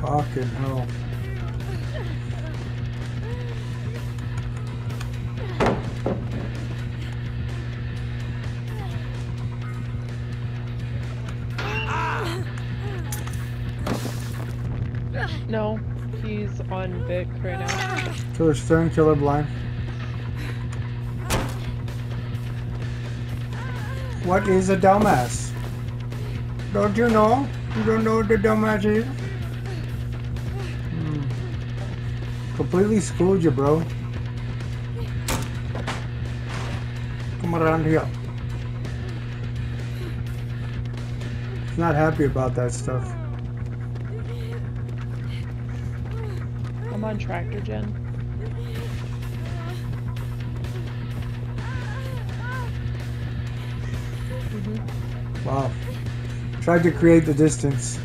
Fucking hell. No, he's on Vic right now. Killer stern, killer blind. What is a dumbass? Don't you know? You don't know what the dumbass is? Completely screwed you, bro. Come around here. He's not happy about that stuff. I'm on tractor gen. Wow. Tried to create the distance.